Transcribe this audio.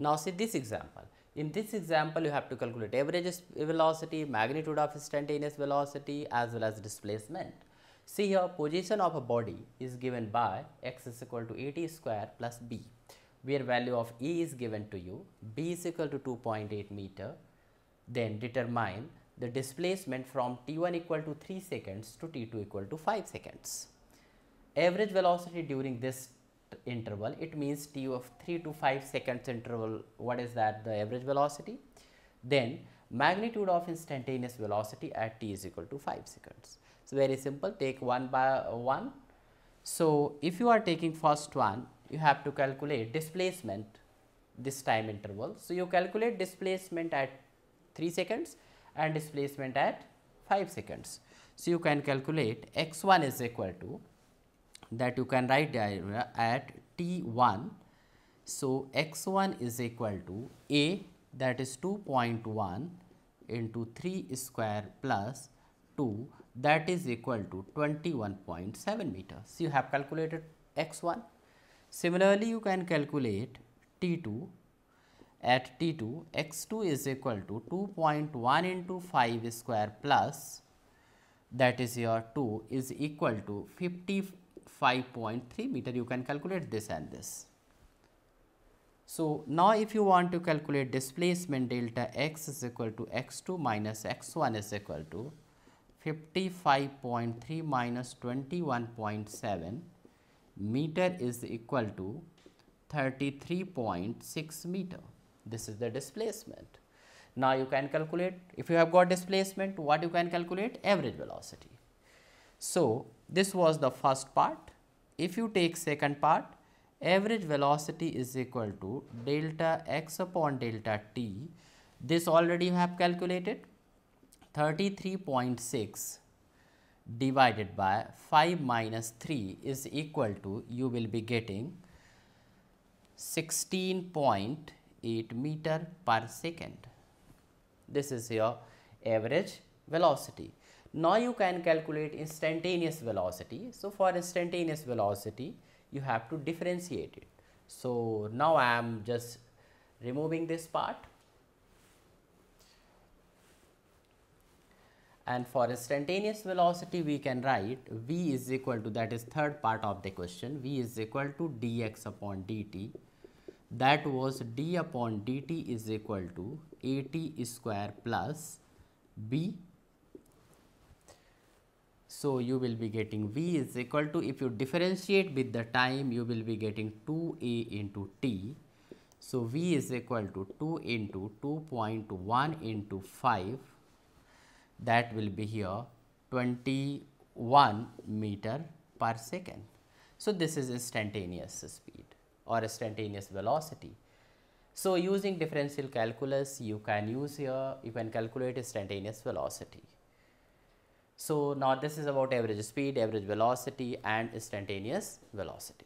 Now see this example. In this example, you have to calculate average velocity, magnitude of instantaneous velocity as well as displacement. See here position of a body is given by x is equal to at square plus b where value of E is given to you, b is equal to 2.8 meter, then determine the displacement from t1 equal to 3 seconds to t2 equal to 5 seconds. Average velocity during this interval, it means t of 3 to 5 seconds interval, what is that the average velocity? Then magnitude of instantaneous velocity at t is equal to 5 seconds. So, very simple take one by one. So, if you are taking first one you have to calculate displacement this time interval. So, you calculate displacement at 3 seconds and displacement at 5 seconds. So, you can calculate x 1 is equal to that you can write at t 1. So, x 1 is equal to a that is 2.1 into 3 square plus 2 that is equal to 21.7 meters. You have calculated x 1 Similarly, you can calculate T2 at T2 x2 is equal to 2.1 into 5 square plus that is your 2 is equal to 55.3 meter you can calculate this and this. So, now if you want to calculate displacement delta x is equal to x2 minus x1 is equal to 55.3 minus 21.7 meter is equal to 33.6 meter. This is the displacement. Now, you can calculate if you have got displacement what you can calculate average velocity. So, this was the first part. If you take second part average velocity is equal to delta x upon delta t. This already you have calculated 33.6 divided by 5 minus 3 is equal to you will be getting 16.8 meter per second. This is your average velocity. Now, you can calculate instantaneous velocity. So, for instantaneous velocity you have to differentiate it. So, now I am just removing this part and for instantaneous velocity we can write v is equal to that is third part of the question v is equal to dx upon dt that was d upon dt is equal to at square plus b so you will be getting v is equal to if you differentiate with the time you will be getting 2a into t so v is equal to 2 into 2.1 into 5 that will be here 21 meter per second. So, this is instantaneous speed or instantaneous velocity. So, using differential calculus you can use here you can calculate instantaneous velocity. So, now this is about average speed, average velocity and instantaneous velocity.